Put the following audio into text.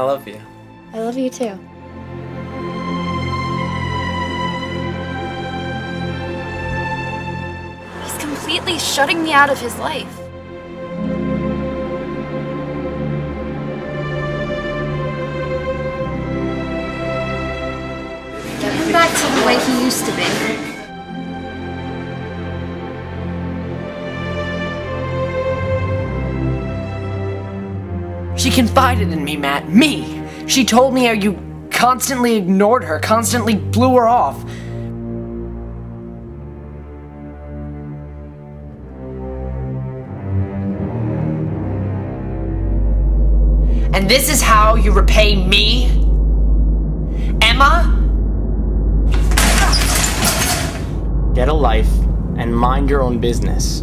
love you. I love you too. He's completely shutting me out of his life. Get him back to the way he used to be. She confided in me, Matt. Me! She told me how you constantly ignored her, constantly blew her off. And this is how you repay me? Emma? Get a life and mind your own business.